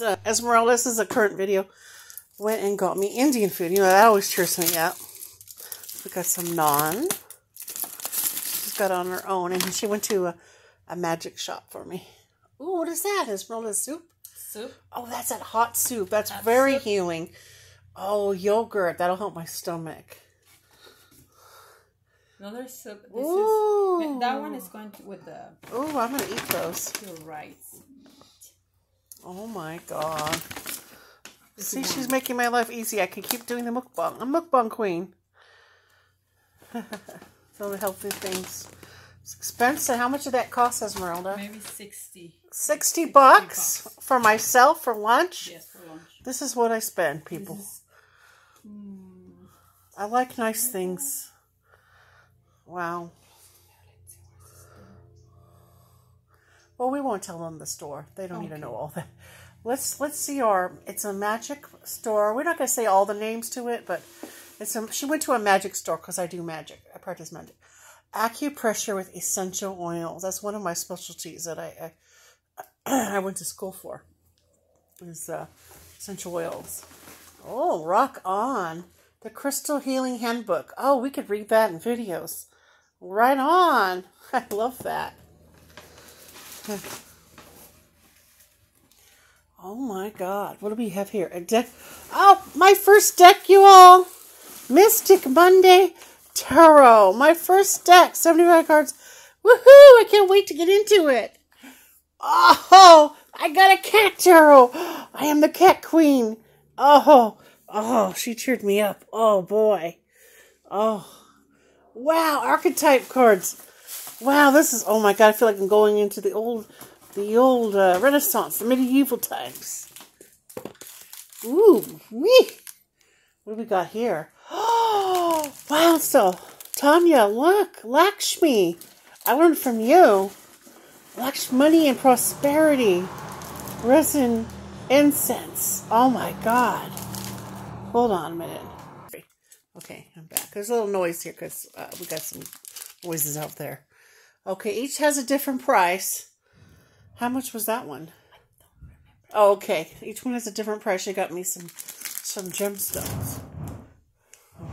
uh, Esmeralda, this is a current video, went and got me Indian food. You know, that always cheers me up. We got some naan. She's got on her own, and she went to a, a magic shop for me. Ooh, what is that? Esmeralda soup? Soup. Oh, that's that hot soup. That's very soup. healing. Oh, yogurt. That'll help my stomach. Another soup. This Ooh. is that one is going to, with the Oh, I'm gonna eat those. the rice. Oh my god. See, she's making my life easy. I can keep doing the mukbang. I'm mukbang queen. so the healthy things. It's expensive. How much did that cost, Esmeralda? Maybe sixty. 60 bucks for myself for lunch. Yes, for lunch. This is what I spend, people. Is- Hmm. I like nice things. Wow. Well, we won't tell them the store. They don't need to know all that. Let's let's see our. It's a magic store. We're not gonna say all the names to it, but it's a. She went to a magic store because I do magic. I practice magic. Acupressure with essential oils. That's one of my specialties that I I, I went to school for. Is uh, essential oils. Oh, rock on. The Crystal Healing Handbook. Oh, we could read that in videos. Right on. I love that. Oh my god. What do we have here? A deck. Oh, my first deck, you all. Mystic Monday Tarot. My first deck. 75 cards. Woohoo! I can't wait to get into it. Oh, I got a cat tarot. I am the cat queen. Oh, oh, she cheered me up. Oh boy. Oh, wow, archetype cards. Wow, this is. Oh my god, I feel like I'm going into the old, the old uh, Renaissance, the medieval times. Ooh, wee. What do we got here? Oh, wow. So, Tanya, look, Lakshmi. I learned from you. Laksh money and prosperity. Resin incense. Oh my god. Hold on a minute. Okay, I'm back. There's a little noise here because uh, we got some noises out there. Okay, each has a different price. How much was that one? Oh, okay. Each one has a different price. She got me some some gemstones.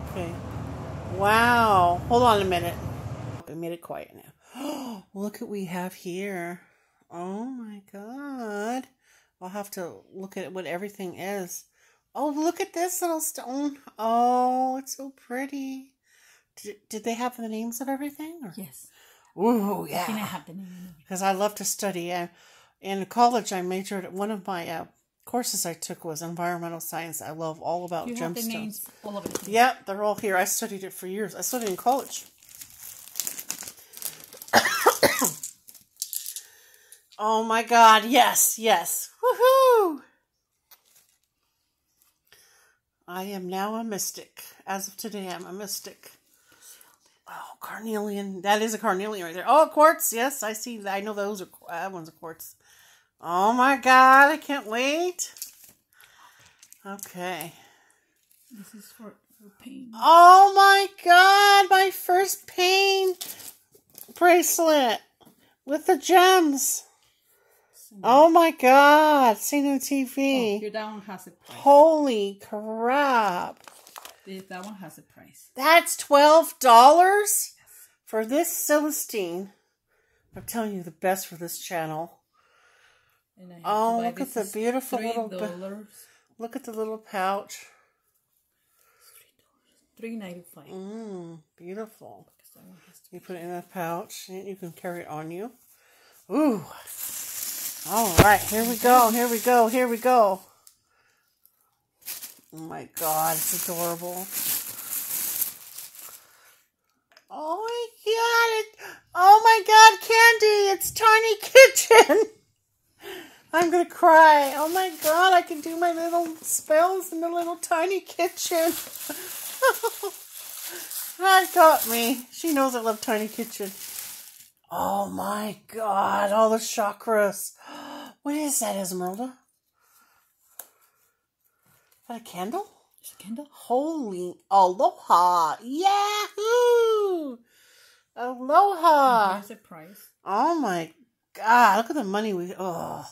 Okay. Wow. Hold on a minute. I made it quiet now. look what we have here. Oh my god. I'll have to look at what everything is. Oh, look at this little stone. Oh, it's so pretty. Did, did they have the names of everything? Or? Yes. Ooh, yeah. name? Because I love to study. Uh, in college, I majored. One of my uh, courses I took was environmental science. I love all about You gemstones. names all of it. Yep, they're all here. I studied it for years. I studied in college. oh my god, yes, yes. Woohoo! I am now a mystic. As of today, I'm a mystic. Oh, carnelian. That is a carnelian right there. Oh, quartz. Yes, I see. I know those are. That one's a quartz. Oh my god, I can't wait. Okay. This is for, for pain. Oh my god, my first pain bracelet with the gems. Oh my god, Sino TV. Oh, your that one has price. Holy crap. This- That one has a price. That's $12 for this Celestine. I'm telling you the best for this channel. And I Oh, look at the beautiful little. Look at the little pouch. Three ninety five. Mmm, beautiful. You put it in a pouch and you can carry it on you. Ooh. All right, here we go. Here we go. Here we go. Oh my god, it's adorable. Oh my god, it, oh my god, Candy, it's Tiny Kitchen. I'm gonna cry. Oh my god, I can do my little spells in the little tiny kitchen. that got me. She knows I love Tiny Kitchen. Oh my god, all the chakras. What is that, Esmeralda? Is that a candle? Is a candle? Holy aloha! Yahoo! Aloha! Here's the price. Oh my god, look at the money we oh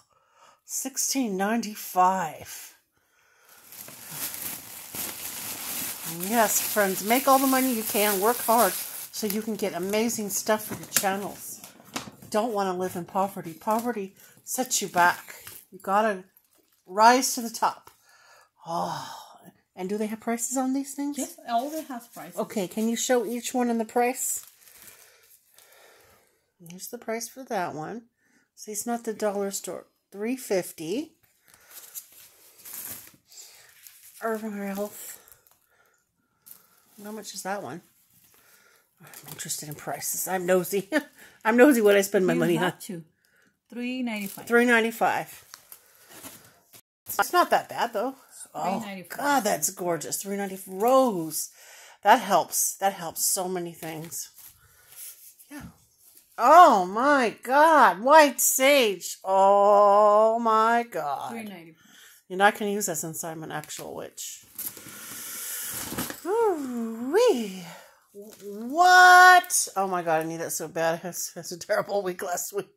Sixteen ninety five. Yes, friends, make all the money you can, work hard so you can get amazing stuff for your channels. Don't want to live in poverty. Poverty sets you back. You gotta rise to the top. Oh, and do they have prices on these things? Yes, all of it has prices. Okay, can you show each one and the price? Here's the price for that one. See, it's not the dollar store. Three fifty. Urban Health. How much is that one? I'm interested in prices. I'm nosy. I'm nosy what I spend my you money on. have to. Three ninety five. Three ninety five. It's not that bad though. Oh God, that's gorgeous. Three ninety rose. That helps. That helps so many things. Yeah. Oh my God, white sage. Oh my God. ninety five. You're not gonna use that since I'm an actual witch. Ooh-wee. What? Oh my God, I need that so bad. I had had a terrible week last week.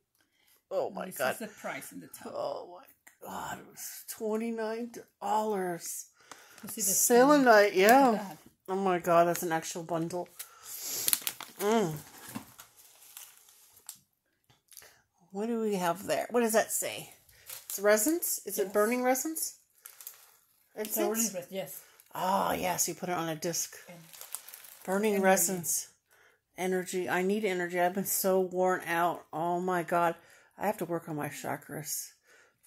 Oh my this God. This is the price in the top. Oh my god, it was twenty nine dollars. You see the Selenite, yeah. Oh my god, that's an actual bundle. Mm. What do we have there? What does that say? It's resins? Is it burning resins? It's really rest- yes. Oh yes, you put it on a disc. And Burning Energy. resins. Energy. I need energy. I've been so worn out. Oh my god. I have to work on my chakras.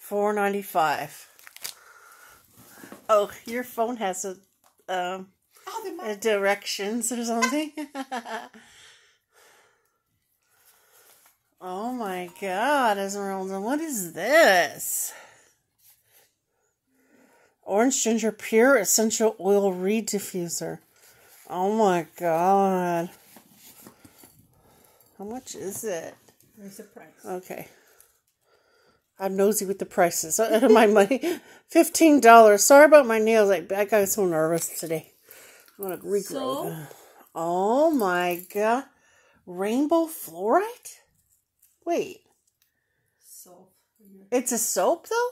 Four ninety five. Oh, your phone has a um Oh, a directions or something. oh my god, Esmeralda, what is this? Orange ginger pure essential oil reed diffuser. Oh my god. How much is it? There's a price. Okay. I'm nosy with the prices. my money, fifteen dollars. Sorry about my nails. I, I got so nervous today. I want to regrow. So? them. Oh my god! Rainbow fluorite. Wait, So for your it's a soap though.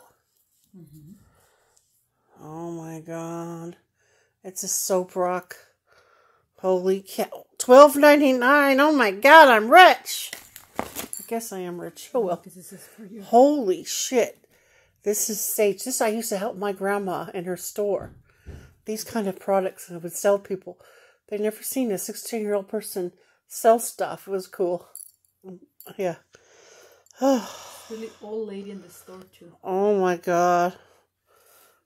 Mm-hmm. Oh my god! It's a soap rock. Holy cow! Twelve ninety nine. Oh my god! I'm rich. I guess I am rich. Oh well. this is for you. Holy shit. This is sage. This I used to help my grandma in her store. These kind of products I would sell people. They'd never seen a 16 year old person sell stuff. It was cool. Yeah. Really old lady in the store too. Oh my god.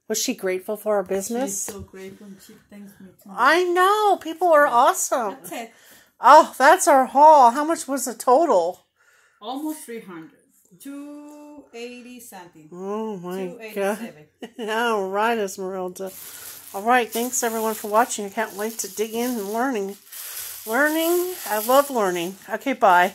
Was she grateful for our She's business? so grateful and she thanks me too. I know. People are awesome. That's it. Oh, that's our haul. How much was the total? Almost 300. 280 something. Oh my god. All right, Esmeralda. All right, thanks everyone for watching. I can't wait to dig in and learning. Learning, I love learning. Okay, bye.